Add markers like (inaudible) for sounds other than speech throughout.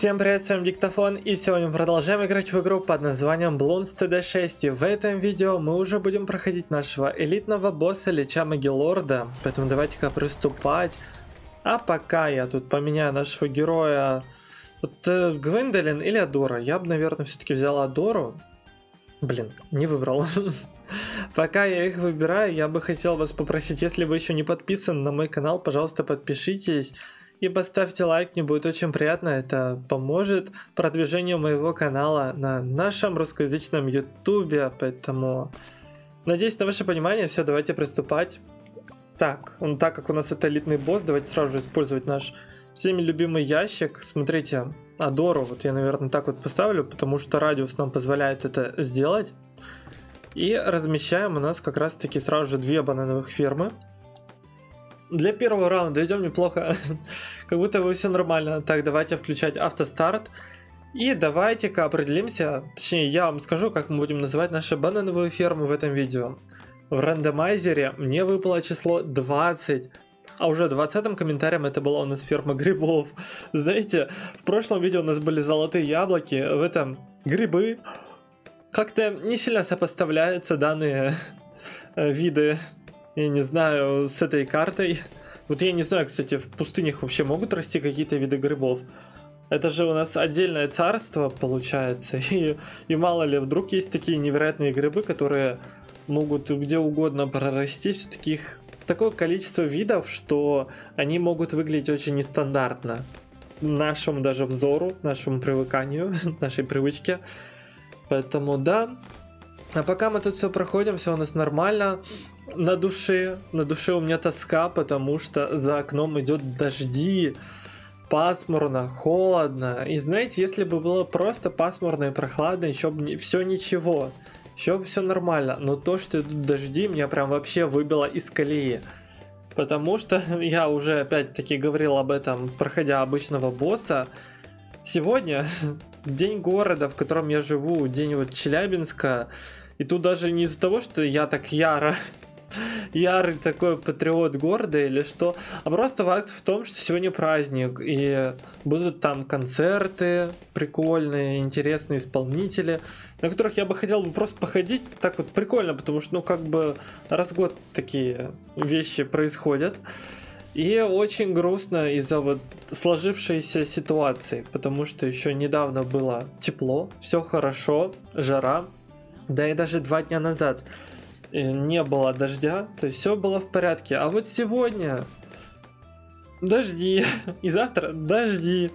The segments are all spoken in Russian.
Всем привет, с вами Диктофон, и сегодня мы продолжаем играть в игру под названием Bloons TD6, и в этом видео мы уже будем проходить нашего элитного босса Лича Магилорда, поэтому давайте-ка приступать. А пока я тут поменяю нашего героя, вот э, Гвендолин или Адора, я бы, наверное, все-таки взял Адору. Блин, не выбрал. (laughs) Пока я их выбираю, я бы хотел вас попросить, если вы еще не подписаны на мой канал, пожалуйста, подпишитесь и поставьте лайк, мне будет очень приятно, это поможет продвижению моего канала на нашем русскоязычном ютубе, поэтому надеюсь на ваше понимание, все, давайте приступать. Так, он, так как у нас это элитный босс, давайте сразу же использовать наш всеми любимый ящик. Смотрите, Адору, вот я, наверное, так вот поставлю, потому что радиус нам позволяет это сделать. И размещаем у нас как раз таки сразу же две банановых фермы. Для первого раунда идем неплохо. (laughs) как будто бы все нормально. Так, давайте включать автостарт. И давайте-ка определимся, точнее я вам скажу, как мы будем называть наши банановые фермы в этом видео. В рандомайзере мне выпало число 20, а уже 20 комментарием это была у нас ферма грибов. (laughs) Знаете, в прошлом видео у нас были золотые яблоки, в этом грибы. Как-то не сильно сопоставляются данные (laughs) э, виды я не знаю, с этой картой. Вот я не знаю, кстати, в пустынях вообще могут расти какие-то виды грибов. Это же у нас отдельное царство получается. (laughs) И, и мало ли, вдруг есть такие невероятные грибы, которые могут где угодно прорасти. Все-таки их такое количество видов, что они могут выглядеть очень нестандартно. Нашему даже взору, нашему привыканию, (laughs) нашей привычке. Поэтому да. А пока мы тут все проходим, все у нас нормально на душе. На душе у меня тоска, потому что за окном идет дожди, пасмурно, холодно. И знаете, если бы было просто пасмурно и прохладно, еще бы не, все ничего. Еще бы все нормально. Но то, что идут дожди, меня прям вообще выбило из колеи. Потому что (laughs) я уже опять-таки говорил об этом, проходя обычного босса. Сегодня (laughs) день города, в котором я живу, день вот Челябинска. И тут даже не из-за того, что я так яро (laughs) ярый такой патриот города или что, а просто факт в том, что сегодня праздник, и будут там концерты прикольные, интересные исполнители, на которых я бы хотел бы просто походить, так вот прикольно, потому что, ну, как бы раз в год такие вещи происходят. И очень грустно из-за вот сложившейся ситуации, потому что еще недавно было тепло, все хорошо, жара, да и даже два дня назад не было дождя, то есть все было в порядке. А вот сегодня дожди, (laughs) и завтра дожди.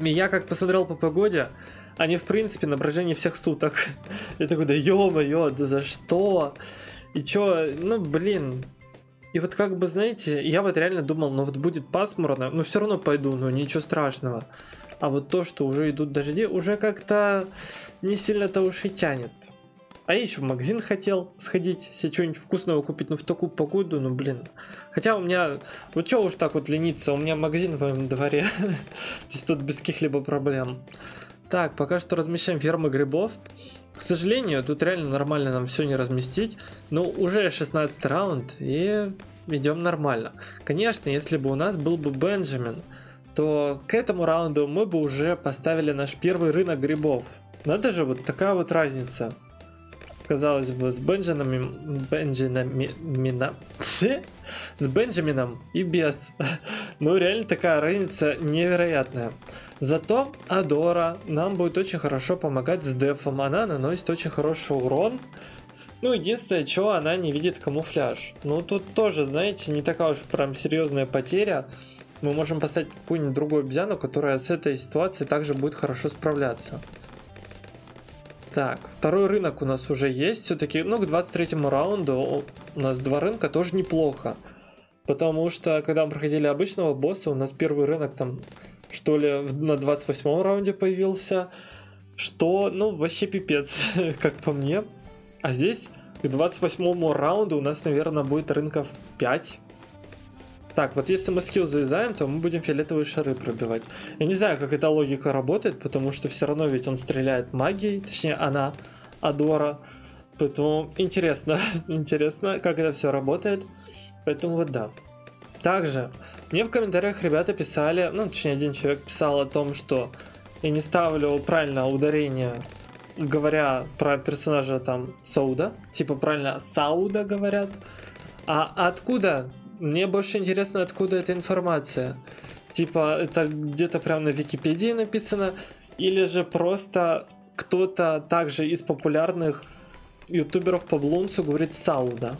И я как посмотрел по погоде, они в принципе на протяжении всех суток. (laughs) Я такой, да ё-моё, да за что? И чё, ну блин. И вот как бы, знаете, я вот реально думал, ну вот будет пасмурно, но все равно пойду, ну ничего страшного. А вот то, что уже идут дожди, уже как-то не сильно-то уж и тянет. А я еще в магазин хотел сходить, себе что-нибудь вкусного купить, но в такую погоду, ну блин. Хотя у меня, вот что уж так вот лениться, у меня магазин в моем дворе. (laughs) То есть тут без каких-либо проблем. Так, пока что размещаем фермы грибов. К сожалению, тут реально нормально нам все не разместить. Но уже 16 раунд и идем нормально. Конечно, если бы у нас был бы Бенджамин, то к этому раунду мы бы уже поставили наш первый рынок грибов. Надо же, вот такая вот разница казалось бы, с Бенджамином, Бенджамином, с Бенджамином и без. (laughs) Ну, реально такая разница невероятная. Зато Адора нам будет очень хорошо помогать с дефом. Она наносит очень хороший урон. Ну, единственное, чего она не видит камуфляж. Ну, тут тоже, знаете, не такая уж прям серьезная потеря. Мы можем поставить какую-нибудь другую обезьяну, которая с этой ситуацией также будет хорошо справляться. Так, второй рынок у нас уже есть. Все-таки, ну, к 23 раунду у нас два рынка тоже неплохо. Потому что, когда мы проходили обычного босса, у нас первый рынок там, что ли, на 28 раунде появился. Что, ну, вообще пипец, (laughs) как по мне. А здесь к 28 раунду у нас, наверное, будет рынков 5 так, вот если мы скилл завязаем, то мы будем фиолетовые шары пробивать. Я не знаю, как эта логика работает, потому что все равно ведь он стреляет магией, точнее она, Адора. Поэтому интересно, (laughs) интересно, как это все работает. Поэтому вот да. Также мне в комментариях ребята писали, ну, точнее, один человек писал о том, что я не ставлю правильно ударение, говоря про персонажа там Сауда, типа правильно Сауда говорят. А откуда? Мне больше интересно, откуда эта информация. Типа, это где-то прям на Википедии написано, или же просто кто-то также из популярных ютуберов по Блунцу говорит Сауда.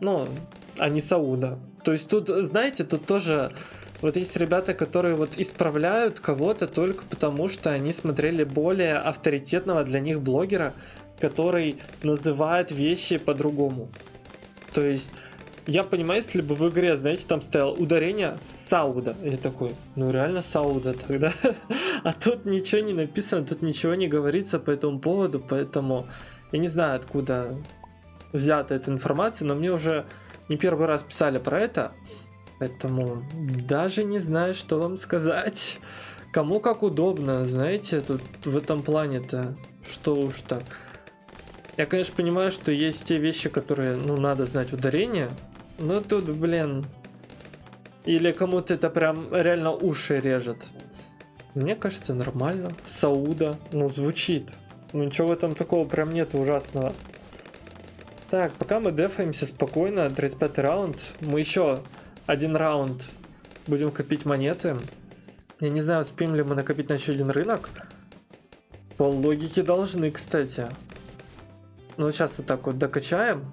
Ну, а не Сауда. То есть тут, знаете, тут тоже вот есть ребята, которые вот исправляют кого-то только потому, что они смотрели более авторитетного для них блогера, который называет вещи по-другому. То есть я понимаю, если бы в игре, знаете, там стоял ударение Сауда. Я такой, ну реально Сауда тогда. (laughs) а тут ничего не написано, тут ничего не говорится по этому поводу, поэтому я не знаю, откуда взята эта информация, но мне уже не первый раз писали про это, поэтому даже не знаю, что вам сказать. Кому как удобно, знаете, тут в этом плане-то, что уж так. Я, конечно, понимаю, что есть те вещи, которые, ну, надо знать ударение, но тут, блин, или кому-то это прям реально уши режет. Мне кажется, нормально. Сауда, ну, звучит. Ну, ничего в этом такого прям нет ужасного. Так, пока мы дефаемся спокойно, 35 раунд, мы еще один раунд будем копить монеты. Я не знаю, успеем ли мы накопить на еще один рынок. По логике должны, кстати. Ну, сейчас вот так вот докачаем.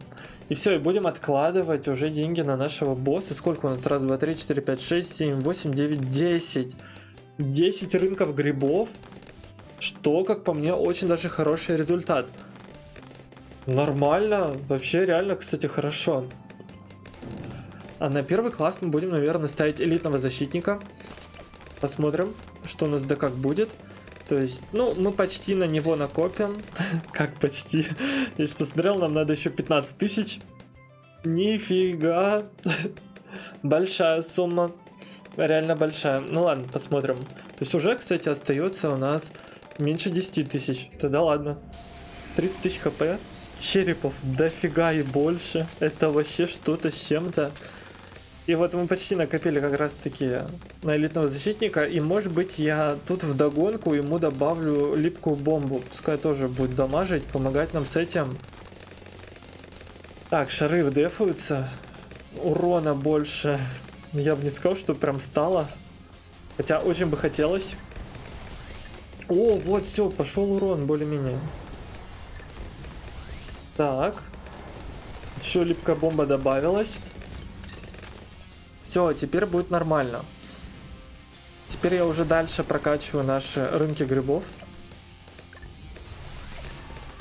И все, и будем откладывать уже деньги на нашего босса. Сколько у нас? Раз, два, три, четыре, пять, шесть, семь, восемь, девять, десять. Десять рынков грибов. Что, как по мне, очень даже хороший результат. Нормально. Вообще, реально, кстати, хорошо. А на первый класс мы будем, наверное, ставить элитного защитника. Посмотрим, что у нас да как будет. То есть, ну, мы почти на него накопим. (laughs) как почти? Я сейчас посмотрел, нам надо еще 15 тысяч. Нифига. (laughs) большая сумма. Реально большая. Ну ладно, посмотрим. То есть уже, кстати, остается у нас меньше 10 тысяч. Тогда ладно. 30 тысяч хп черепов дофига и больше. Это вообще что-то с чем-то. И вот мы почти накопили как раз таки на элитного защитника. И может быть я тут в догонку ему добавлю липкую бомбу. Пускай тоже будет дамажить, помогать нам с этим. Так, шары вдефаются. Урона больше. Я бы не сказал, что прям стало. Хотя очень бы хотелось. О, вот все, пошел урон более-менее. Так. Еще липкая бомба добавилась. Все, теперь будет нормально. Теперь я уже дальше прокачиваю наши рынки грибов.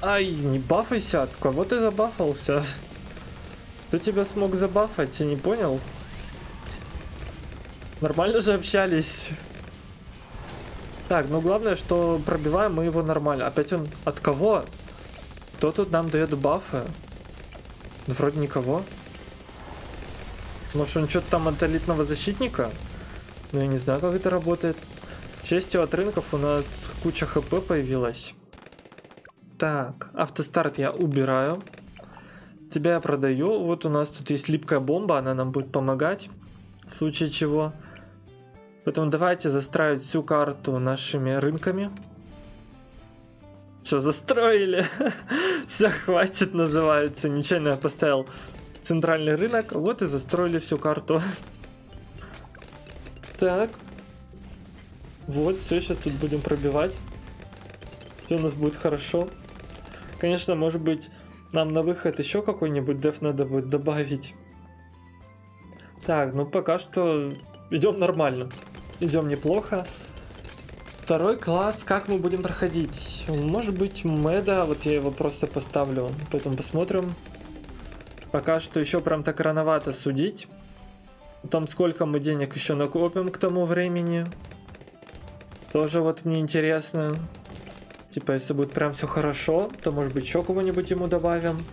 Ай, не бафайся, от кого ты забафался? Кто тебя смог забафать, я не понял. Нормально же общались. Так, ну главное, что пробиваем мы его нормально. Опять он от кого? Кто тут нам дает бафы? Да вроде никого. Может он что-то там от элитного защитника? Ну я не знаю, как это работает. К от рынков у нас куча хп появилась. Так, автостарт я убираю. Тебя я продаю. Вот у нас тут есть липкая бомба, она нам будет помогать. В случае чего. Поэтому давайте застраивать всю карту нашими рынками. Все, застроили. (laughs) Все, хватит, называется. Нечаянно я поставил центральный рынок. Вот и застроили всю карту. Так. Вот, все, сейчас тут будем пробивать. Все у нас будет хорошо. Конечно, может быть, нам на выход еще какой-нибудь деф надо будет добавить. Так, ну пока что идем нормально. Идем неплохо. Второй класс, как мы будем проходить? Может быть, Мэда, вот я его просто поставлю, поэтому посмотрим. Пока что еще прям так рановато судить. Там сколько мы денег еще накопим к тому времени. Тоже вот мне интересно. Типа, если будет прям все хорошо, то может быть еще кого-нибудь ему добавим.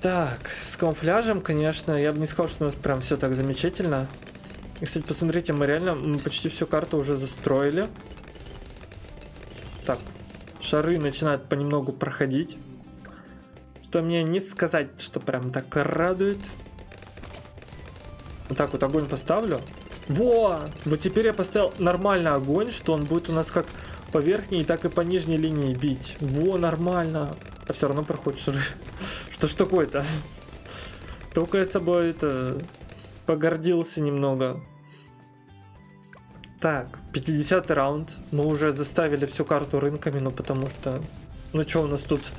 Так, с камуфляжем, конечно, я бы не сказал, что у нас прям все так замечательно. И, кстати, посмотрите, мы реально мы почти всю карту уже застроили. Так, шары начинают понемногу проходить. Что мне не сказать, что прям так радует. Вот так вот огонь поставлю. Во! Вот теперь я поставил нормально огонь, что он будет у нас как по верхней, так и по нижней линии бить. Во, нормально. А все равно проходит шары. (laughs) Что ж такое-то? Только я собой это погордился немного. Так, 50 раунд. Мы уже заставили всю карту рынками, ну потому что... Ну что, у нас тут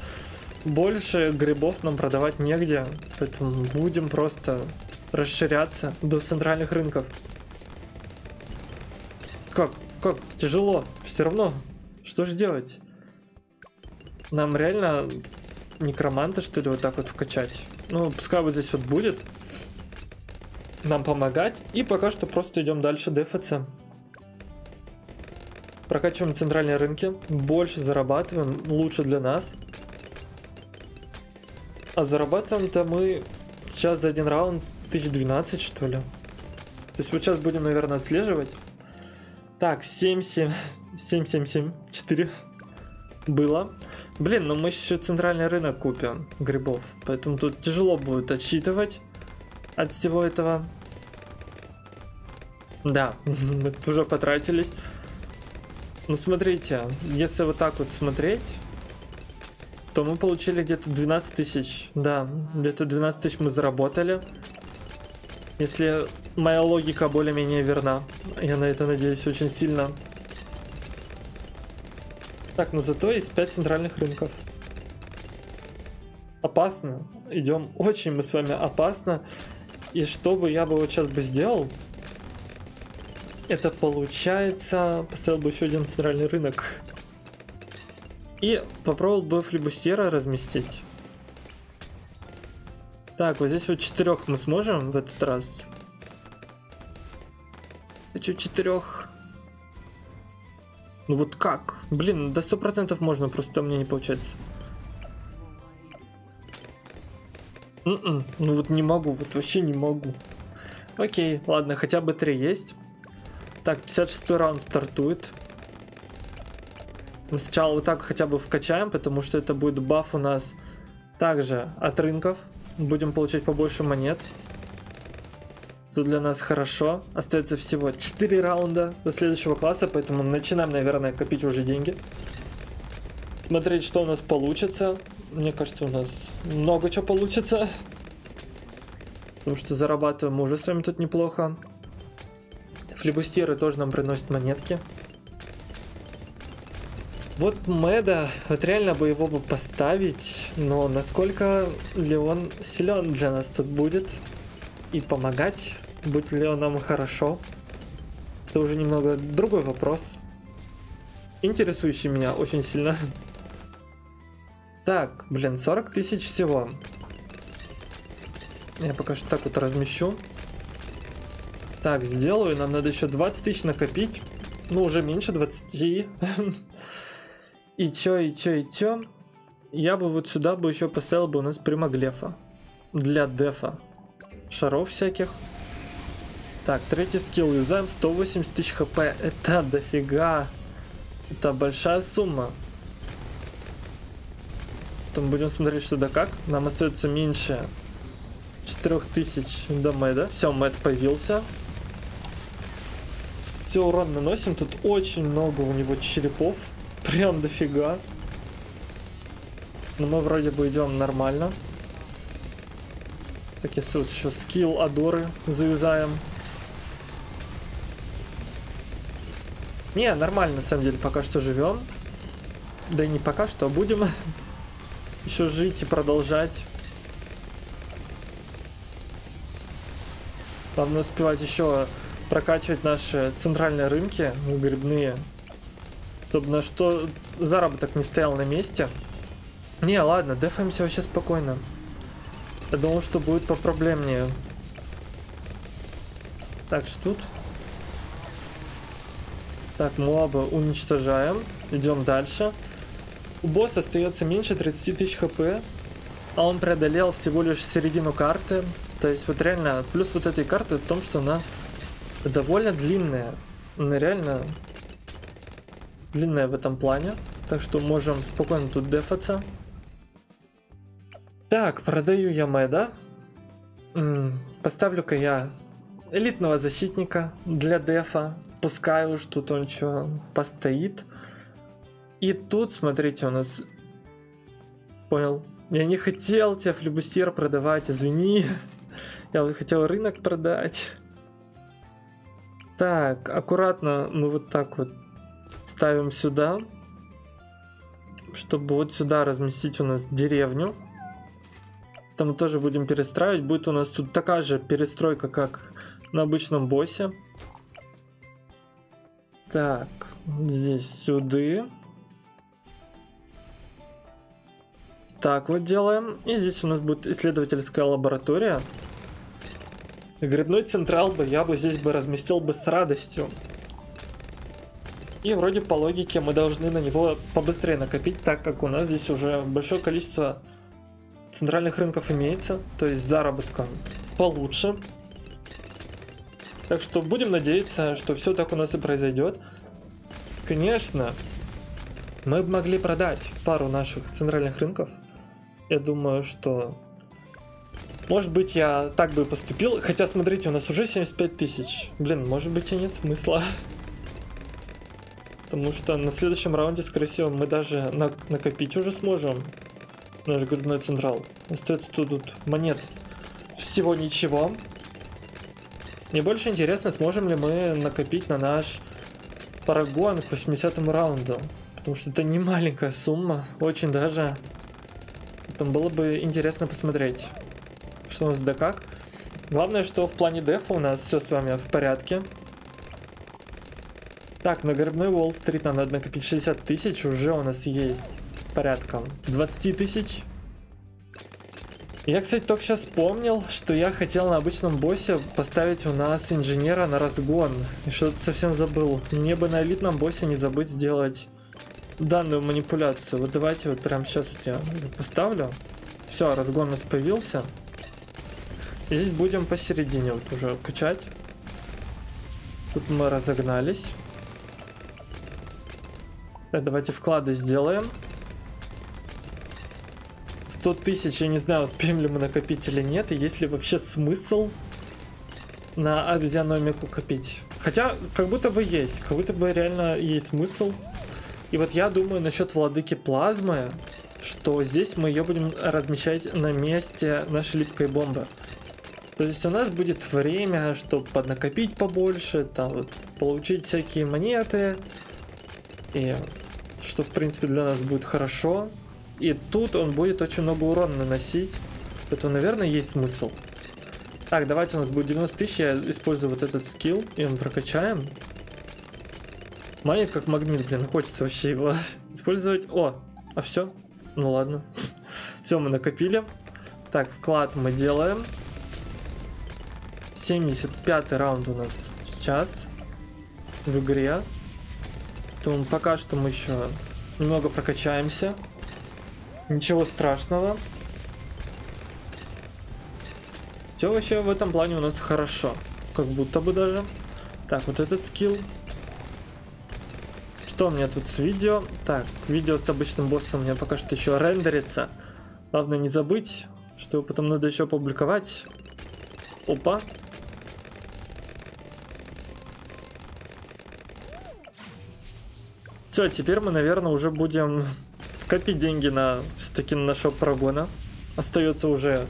больше грибов нам продавать негде. Поэтому будем просто расширяться до центральных рынков. Как? Как? Тяжело. Все равно. Что же делать? Нам реально некроманта, что ли, вот так вот вкачать? Ну, пускай вот здесь вот будет. Нам помогать. И пока что просто идем дальше дефаться. Прокачиваем центральные рынки. Больше зарабатываем. Лучше для нас. А зарабатываем-то мы сейчас за один раунд 1012, что ли. То есть вот сейчас будем, наверное, отслеживать. Так, 7, 7, 7, 7, 7, 4 было. Блин, но мы еще центральный рынок купим грибов. Поэтому тут тяжело будет отсчитывать от всего этого. Да, (laughs) мы уже потратились. Ну смотрите, если вот так вот смотреть, то мы получили где-то 12 тысяч. Да, где-то 12 тысяч мы заработали. Если моя логика более-менее верна. Я на это надеюсь очень сильно. Так, но зато есть 5 центральных рынков. Опасно. Идем очень мы с вами опасно. И что бы я бы вот сейчас бы сделал, это получается, поставил бы еще один центральный рынок. И попробовал бы флибустера разместить. Так, вот здесь вот четырех мы сможем в этот раз. Хочу четырех. Ну вот как? Блин, до сто процентов можно, просто у меня не получается. Н -н -н, ну вот не могу, вот вообще не могу. Окей, ладно, хотя бы три есть. Так, 56 раунд стартует. Мы сначала вот так хотя бы вкачаем, потому что это будет баф у нас также от рынков. Будем получать побольше монет. Тут для нас хорошо. Остается всего 4 раунда до следующего класса, поэтому начинаем, наверное, копить уже деньги. Смотреть, что у нас получится. Мне кажется, у нас много чего получится. Потому что зарабатываем мы уже с вами тут неплохо. Флибустеры тоже нам приносят монетки. Вот Мэда, вот реально бы его бы поставить, но насколько ли он силен для нас тут будет и помогать, будет ли он нам хорошо, это уже немного другой вопрос, интересующий меня очень сильно. Так, блин, 40 тысяч всего. Я пока что так вот размещу. Так, сделаю, нам надо еще 20 тысяч накопить. Ну, уже меньше 20. (laughs) И чё, и чё, и чё? Я бы вот сюда бы еще поставил бы у нас примаглефа. Для дефа. Шаров всяких. Так, третий скилл юзаем. 180 тысяч хп. Это дофига. Это большая сумма. Потом будем смотреть, что да как. Нам остается меньше 4000 до мэда. Все, мэд появился. Все, урон наносим. Тут очень много у него черепов. Прям дофига. Но мы вроде бы идем нормально. Так, если вот еще скилл Адоры заюзаем. Не, нормально на самом деле пока что живем. Да и не пока что, а будем (laughs) еще жить и продолжать. Главное успевать еще прокачивать наши центральные рынки, ну, грибные. Чтобы на что заработок не стоял на месте. Не, ладно, дефаемся вообще спокойно. Я думал, что будет попроблемнее. Так, что тут? Так, моба уничтожаем. Идем дальше. У босса остается меньше 30 тысяч хп. А он преодолел всего лишь середину карты. То есть вот реально, плюс вот этой карты в том, что она довольно длинная. Она реально длинная в этом плане. Так что можем спокойно тут дефаться. Так, продаю я Мэда. Поставлю-ка я элитного защитника для дефа. Пускай уж тут он что постоит. И тут, смотрите, у нас... Понял. Я не хотел тебя флебустер продавать, извини. Я хотел рынок продать. Так, аккуратно мы вот так вот ставим сюда. Чтобы вот сюда разместить у нас деревню. Там тоже будем перестраивать. Будет у нас тут такая же перестройка, как на обычном боссе. Так, здесь сюда. Так вот делаем. И здесь у нас будет исследовательская лаборатория. Грибной централ бы я бы здесь бы разместил бы с радостью. И вроде по логике мы должны на него побыстрее накопить, так как у нас здесь уже большое количество центральных рынков имеется, то есть заработка получше. Так что будем надеяться, что все так у нас и произойдет. Конечно, мы бы могли продать пару наших центральных рынков. Я думаю, что... Может быть, я так бы поступил. Хотя, смотрите, у нас уже 75 тысяч. Блин, может быть и нет смысла. Потому что на следующем раунде, скорее всего, мы даже на накопить уже сможем. Наш грудной централ. Остается тут, тут монет всего ничего. Мне больше интересно, сможем ли мы накопить на наш парагон к 80 раунду. Потому что это не маленькая сумма, очень даже там было бы интересно посмотреть, что у нас да как. Главное, что в плане дефа у нас все с вами в порядке. Так, на грибной Уолл-стрит надо накопить 60 тысяч, уже у нас есть порядком 20 тысяч. Я, кстати, только сейчас вспомнил, что я хотел на обычном боссе поставить у нас инженера на разгон. И что-то совсем забыл. Мне бы на элитном боссе не забыть сделать данную манипуляцию. Вот давайте вот прямо сейчас вот я поставлю. Все, разгон у нас появился. И здесь будем посередине вот уже качать. Тут мы разогнались. Давайте вклады сделаем. 100 тысяч, я не знаю, успеем ли мы накопить или нет, и есть ли вообще смысл на обезьяномику копить. Хотя, как будто бы есть, как будто бы реально есть смысл. И вот я думаю насчет владыки плазмы, что здесь мы ее будем размещать на месте нашей липкой бомбы. То есть у нас будет время, чтобы поднакопить побольше, там вот, получить всякие монеты. И что в принципе для нас будет хорошо. И тут он будет очень много урона наносить. Поэтому, наверное, есть смысл. Так, давайте у нас будет 90 тысяч. Я использую вот этот скилл. И мы прокачаем. Манит как магнит, блин, хочется вообще его (laughs) использовать. О, а все? Ну ладно. (laughs) все, мы накопили. Так, вклад мы делаем. 75 раунд у нас сейчас в игре. Поэтому пока что мы еще немного прокачаемся. Ничего страшного. Все вообще в этом плане у нас хорошо. Как будто бы даже. Так, вот этот скилл что у меня тут с видео? Так, видео с обычным боссом у меня пока что еще рендерится. Главное не забыть, что его потом надо еще опубликовать. Опа. Все, теперь мы, наверное, уже будем (laughs) копить деньги на все-таки на нашего прогона. Остается уже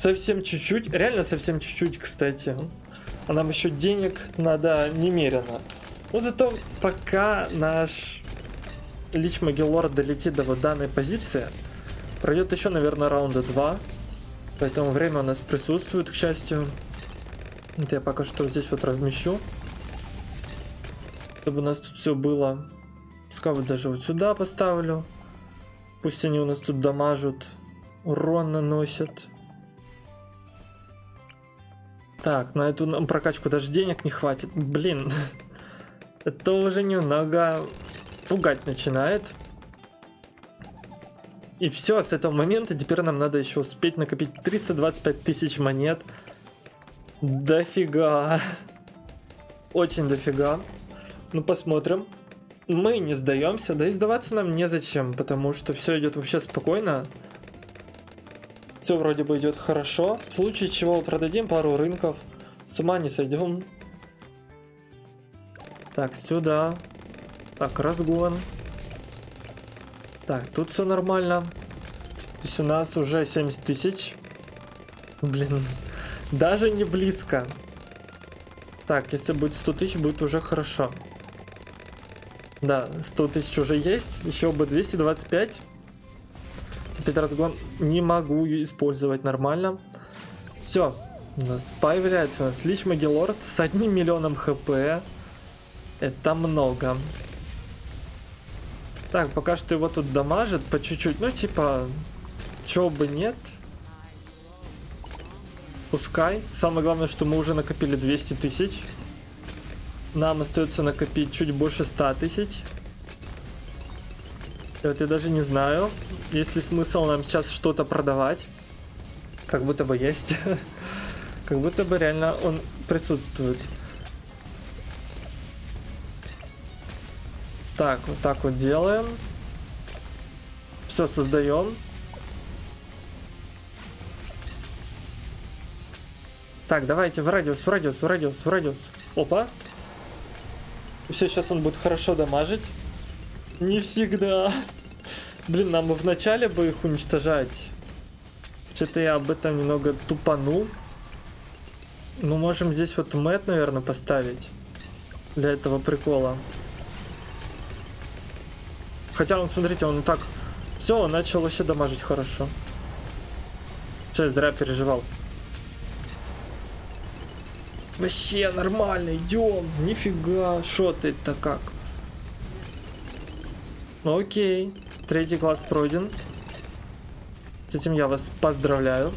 совсем чуть-чуть, реально совсем чуть-чуть, кстати. А нам еще денег надо немерено. Но зато пока наш Лич Магеллор долетит до вот данной позиции, пройдет еще, наверное, раунда 2. Поэтому время у нас присутствует, к счастью. Это я пока что здесь вот размещу. Чтобы у нас тут все было. Пускай вот даже вот сюда поставлю. Пусть они у нас тут дамажут. Урон наносят. Так, на эту прокачку даже денег не хватит. Блин. (laughs) Это уже немного пугать начинает. И все, с этого момента теперь нам надо еще успеть накопить 325 тысяч монет. Дофига. (laughs) Очень дофига. Ну, посмотрим. Мы не сдаемся, да и сдаваться нам незачем, потому что все идет вообще спокойно. Все вроде бы идет хорошо. В случае чего продадим пару рынков, С ума не сойдем. Так, сюда. Так, разгон. Так, тут все нормально. То есть у нас уже 70 тысяч. Блин, (laughs) даже не близко. Так, если будет 100 тысяч, будет уже хорошо. Да, 100 тысяч уже есть. Еще бы 225. Этот разгон не могу использовать нормально. Все, у нас появляется у нас Лич Магелорд с одним миллионом хп. Это много. Так, пока что его тут дамажит по чуть-чуть. Ну, типа, чего бы нет. Пускай. Самое главное, что мы уже накопили 200 тысяч. Нам остается накопить чуть больше 100 тысяч. Вот я даже не знаю, есть ли смысл нам сейчас что-то продавать. Как будто бы есть. (laughs) Как будто бы реально он присутствует. Так, вот так вот делаем. Все создаем. Так, давайте в радиус, в радиус, в радиус, в радиус. Опа. Все, сейчас он будет хорошо дамажить. Не всегда. Блин, нам бы вначале бы их уничтожать. Что-то я об этом немного тупанул. Ну, можем здесь вот мэт, наверное, поставить. Для этого прикола. Хотя он, смотрите, он так... Все, начал вообще дамажить хорошо. Сейчас зря переживал. Вообще нормально, идем. Нифига, шотает-то как. Ну, окей. Третий класс пройден. С этим я вас поздравляю.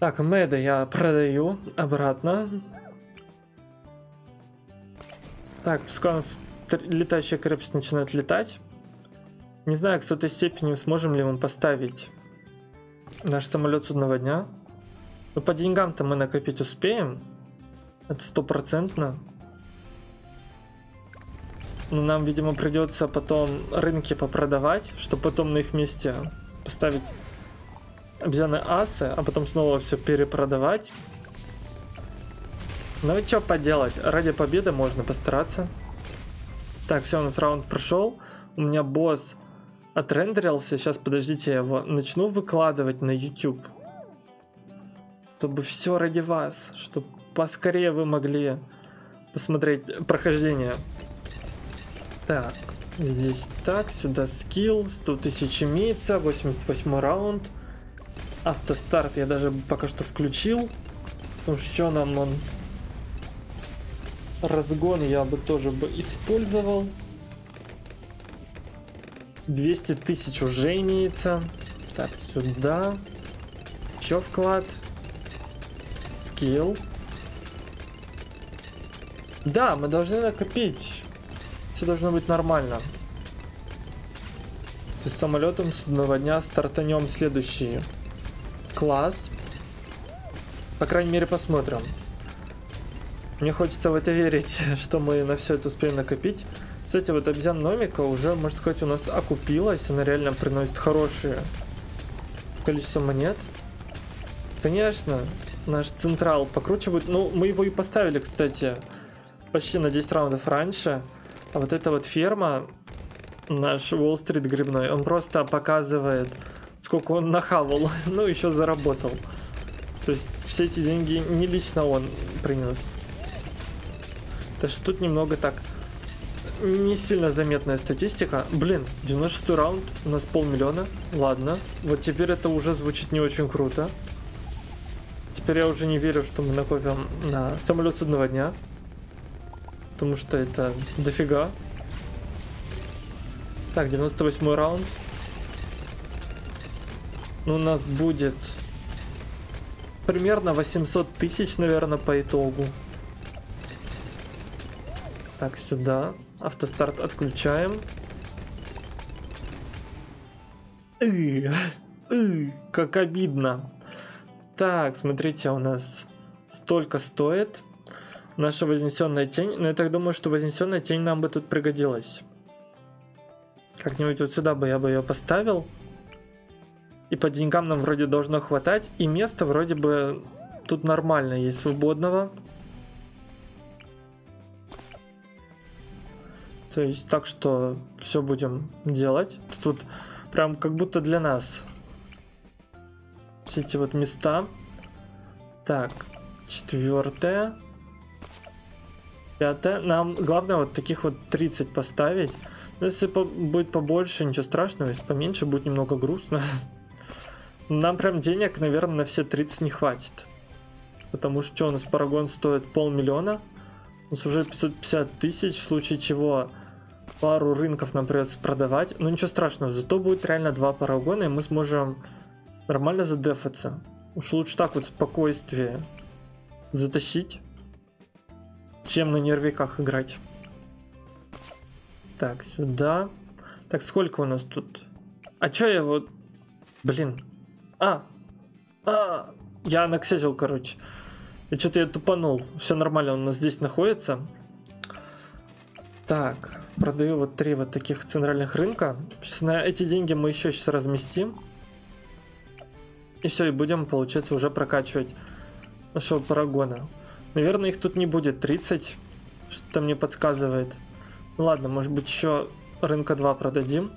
Так, Мэда я продаю обратно. Так, пускай у нас летающая крепость начинает летать. Не знаю, к соттой степени сможем ли мы поставить наш самолет судного дня. Но по деньгам-то мы накопить успеем. Это стопроцентно. Но нам, видимо, придется потом рынки попродавать, чтобы потом на их месте поставить обезьяны асы, а потом снова все перепродавать. Ну и что поделать, ради победы можно постараться. Так, все, у нас раунд прошел. У меня босс отрендерился. Сейчас, подождите, я его начну выкладывать на YouTube. Чтобы все ради вас, чтобы поскорее вы могли посмотреть прохождение. Так, здесь так, сюда скилл, 100 тысяч имеется, 88 раунд. Автостарт я даже пока что включил. Потому что нам он... Разгон я бы тоже бы использовал. 200 тысяч уже имеется. Так, сюда. Еще вклад. Скилл. Да, мы должны накопить. Все должно быть нормально. Есть самолетом судного дня стартанем следующие Класс. По крайней мере, посмотрим. Мне хочется в это верить, (laughs) что мы на все это успеем накопить. Кстати, вот обезьян Номика уже, можно сказать, у нас окупилась. Она реально приносит хорошее количество монет. Конечно, наш Централ покручивает. Ну, мы его и поставили, кстати, почти на 10 раундов раньше. А вот эта вот ферма, наш Уолл-стрит грибной, он просто показывает сколько он нахавал, (laughs) ну еще заработал. То есть все эти деньги не лично он принес. Так что тут немного так не сильно заметная статистика. Блин, 96 раунд, у нас полмиллиона. Ладно, вот теперь это уже звучит не очень круто. Теперь я уже не верю, что мы накопим на самолет судного дня. Потому что это дофига. Так, 98 раунд. Ну, у нас будет примерно 800 тысяч, наверное, по итогу. Так, сюда. Автостарт отключаем. Как обидно. Так, смотрите, у нас столько стоит. Наша вознесенная тень. Но я так думаю, что вознесенная тень нам бы тут пригодилась. Как-нибудь вот сюда бы я бы ее поставил. И по деньгам нам вроде должно хватать. И место вроде бы тут нормально есть свободного. То есть так что все будем делать. Тут прям как будто для нас все эти вот места. Так, четвертое. Пятое. Нам главное вот таких вот 30 поставить. Но если по будет побольше, ничего страшного. Если поменьше, будет немного грустно. (laughs) Нам прям денег, наверное, на все 30 не хватит. Потому что что у нас парагон стоит полмиллиона. У нас уже 550 тысяч, в случае чего пару рынков нам придется продавать. Но ничего страшного, зато будет реально два парагона, и мы сможем нормально задефаться. Уж лучше так вот спокойствие затащить, чем на нервиках играть. Так, сюда. Так, сколько у нас тут? А чё я вот... Блин. А! А! Я наксезил, короче. И что-то я тупанул. Все нормально, он у нас здесь находится. Так, продаю вот три вот таких центральных рынка. Сейчас на эти деньги мы еще сейчас разместим. И все, и будем, получается, уже прокачивать нашего парагона. Наверное, их тут не будет 30. Что-то мне подсказывает. Ну ладно, может быть, еще рынка 2 продадим.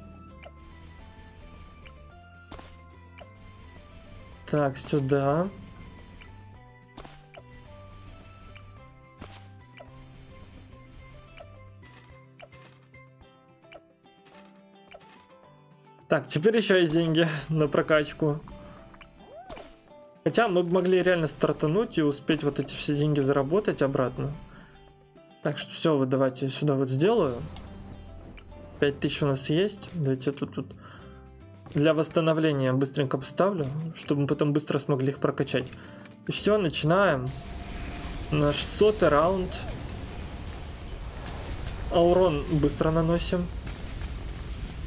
Так, сюда. Так, теперь еще есть деньги (laughs) на прокачку. Хотя мы могли реально стартануть и успеть вот эти все деньги заработать обратно. Так что все, вот давайте я сюда вот сделаю. 5000 у нас есть. Давайте тут, тут для восстановления быстренько поставлю, чтобы мы потом быстро смогли их прокачать. И все, начинаем. Наш сотый раунд. А урон быстро наносим.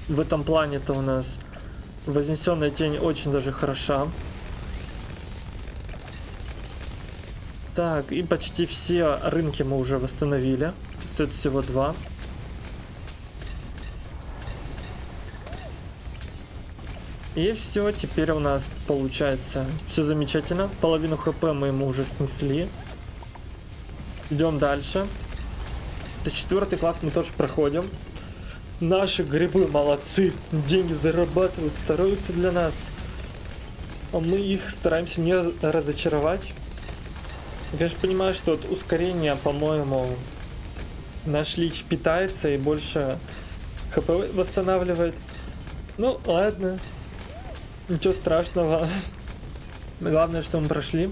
В этом плане-то у нас вознесенная тень очень даже хороша. Так, и почти все рынки мы уже восстановили. Остается всего два. И все, теперь у нас получается все замечательно. Половину хп мы ему уже снесли. Идем дальше. Это четвертый класс мы тоже проходим. Наши грибы молодцы. Деньги зарабатывают, стараются для нас. А мы их стараемся не разочаровать. Я, конечно, понимаю, что от ускорения, по-моему, наш лич питается и больше хп восстанавливает. Ну, ладно. Ничего страшного. Главное, что мы прошли.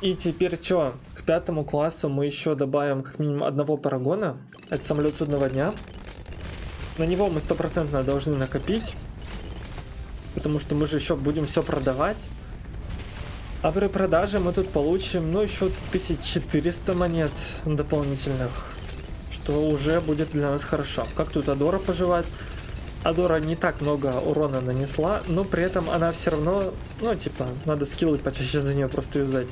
И теперь что? К пятому классу мы еще добавим как минимум одного парагона. Это самолет судного дня. На него мы стопроцентно должны накопить. Потому что мы же еще будем все продавать. А при продаже мы тут получим, ну, еще 1400 монет дополнительных. Что уже будет для нас хорошо. Как тут Адора поживает? Адора не так много урона нанесла, но при этом она все равно, ну, типа, надо скиллы почаще за нее просто юзать.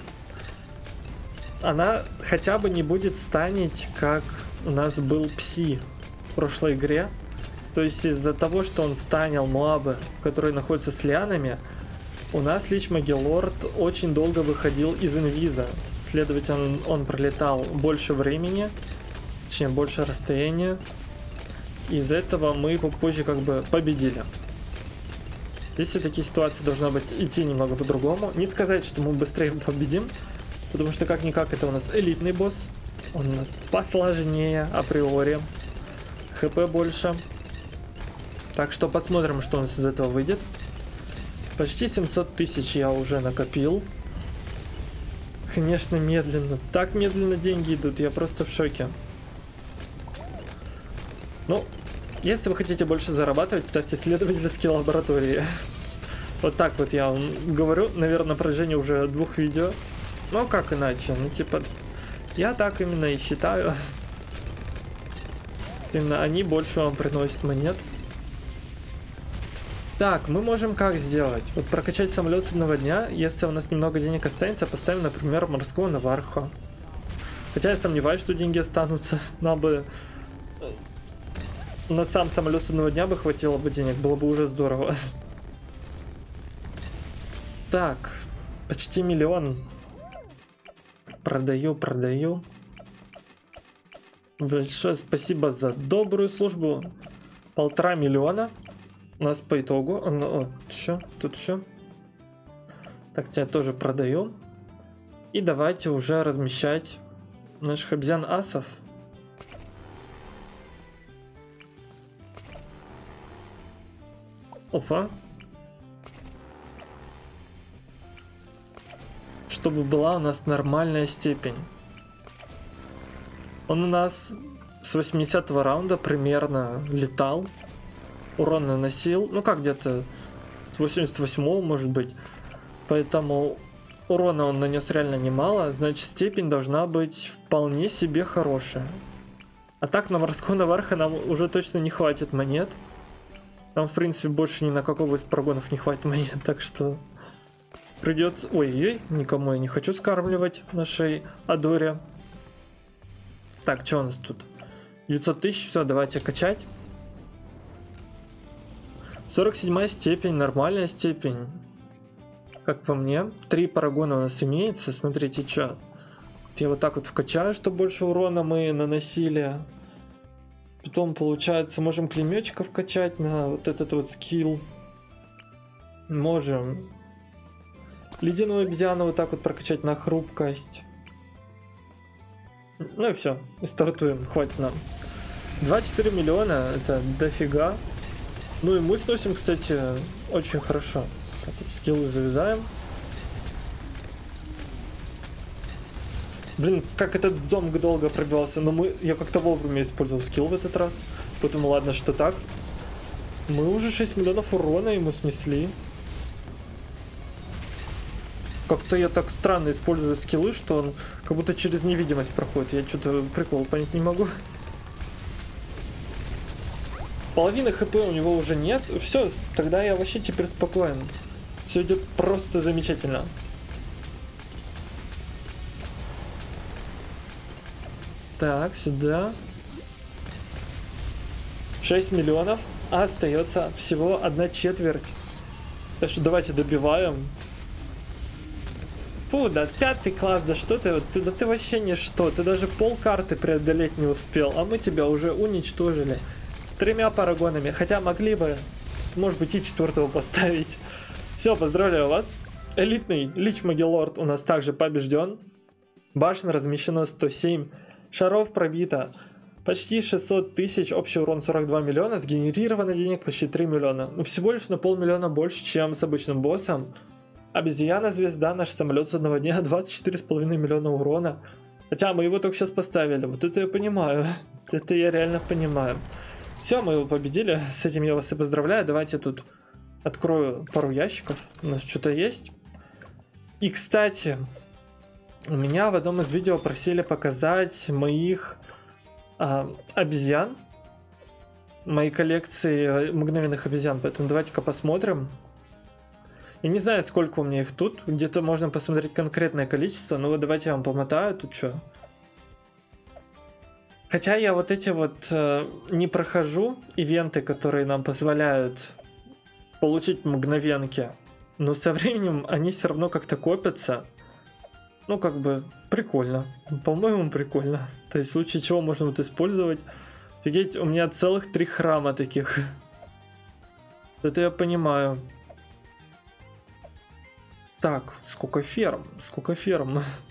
Она хотя бы не будет станить, как у нас был Пси в прошлой игре. То есть из-за того, что он станил мобы, которые находятся с лианами, у нас Лич Магелорд очень долго выходил из инвиза. Следовательно, он, пролетал больше времени, точнее больше расстояния. Из этого мы его позже как бы победили. Здесь все-таки ситуация должна быть идти немного по-другому. Не сказать, что мы быстрее (laughs) победим, потому что как-никак это у нас элитный босс. Он у нас посложнее априори. ХП больше. Так что посмотрим, что у нас из этого выйдет. Почти 700 тысяч я уже накопил. Конечно, медленно. Так медленно деньги идут, я просто в шоке. Ну, если вы хотите больше зарабатывать, ставьте исследовательские лаборатории. (laughs) Вот так вот я вам говорю, наверное, на протяжении уже двух видео. Ну, как иначе? Ну, типа, я так именно и считаю. (laughs) Именно они больше вам приносят монет. Так, мы можем как сделать? Вот прокачать самолет судного дня, если у нас немного денег останется, поставим, например, морского наварха. Хотя я сомневаюсь, что деньги останутся. Нам бы... Э, на сам самолет судного дня бы хватило бы денег, было бы уже здорово. Так, Почти миллион. Продаю, продаю. Большое спасибо за добрую службу. Полтора миллиона. У нас по итогу. Ну, о, еще, тут еще. Так, тебя тоже продаю. И давайте уже размещать наших обезьян асов. Опа. Чтобы была у нас нормальная степень. Он у нас с 80 раунда примерно летал. Урон наносил. Ну как где-то с 88 может быть. Поэтому урона он нанес реально немало. Значит степень должна быть вполне себе хорошая. А так на морского наварха нам уже точно не хватит монет. Там, в принципе, больше ни на какого из прогонов не хватит монет, так что придется... Ой-ой, никому я не хочу скармливать нашей Адоре. Так, что у нас тут? 900 тысяч, все, давайте качать. 47 степень, нормальная степень. Как по мне. Три парагона у нас имеется. Смотрите, что. Я вот так вот вкачаю, чтобы больше урона мы наносили. Потом, получается, можем клеметчиков качать на вот этот вот скилл. Можем ледяную обезьяну вот так вот прокачать на хрупкость. Ну и все, стартуем, хватит нам. 24 миллиона, это дофига. Ну и мы сносим, кстати, очень хорошо. Так, скиллы завязаем. Блин, как этот зомг долго пробивался. Но мы, я как-то вовремя использовал скилл в этот раз. Поэтому ладно, что так. Мы уже 6 миллионов урона ему снесли. Как-то я так странно использую скиллы, что он как будто через невидимость проходит. Я что-то прикол понять не могу. Половины хп у него уже нет. Все, тогда я вообще теперь спокоен. Все идет просто замечательно. Так, сюда. 6 миллионов. А остается всего одна четверть. Так что давайте добиваем. Фу, да пятый класс, да что ты, ты, да ты вообще ничто, ты даже пол карты преодолеть не успел, а мы тебя уже уничтожили тремя парагонами, хотя могли бы, может быть, и четвертого поставить. Все, поздравляю вас. Элитный Лич Магелорд у нас также побежден. Башен размещено 107 Шаров пробито почти 600 тысяч, общий урон 42 миллиона, сгенерировано денег почти 3 миллиона. Ну, всего лишь на полмиллиона больше, чем с обычным боссом. Обезьяна звезда, наш самолет с одного дня, 24,5 миллиона урона. Хотя мы его только сейчас поставили, вот это я понимаю. (laughs) Это я реально понимаю. Все, мы его победили, с этим я вас и поздравляю. Давайте тут открою пару ящиков, у нас что-то есть. И, кстати, у меня в одном из видео просили показать моих а, обезьян, моей коллекции мгновенных обезьян, поэтому давайте-ка посмотрим. Я не знаю, сколько у меня их тут, где-то можно посмотреть конкретное количество, но вот давайте я вам помотаю тут что. Хотя я вот эти вот э, не прохожу ивенты, которые нам позволяют получить мгновенки, но со временем они все равно как-то копятся. Ну, как бы, прикольно. По-моему, прикольно. То есть, в случае чего можно вот использовать. Офигеть, у меня целых три храма таких. (laughs) Это я понимаю. Так, сколько ферм? Сколько ферм? (laughs)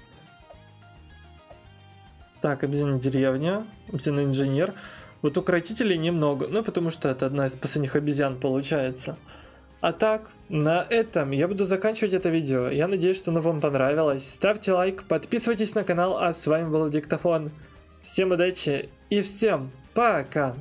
Так, обезьяна деревня, обезьяна инженер. Вот укротителей немного, ну потому что это одна из последних обезьян получается. А так, на этом я буду заканчивать это видео. Я надеюсь, что оно вам понравилось. Ставьте лайк, подписывайтесь на канал, а с вами был Диктофон. Всем удачи и всем пока!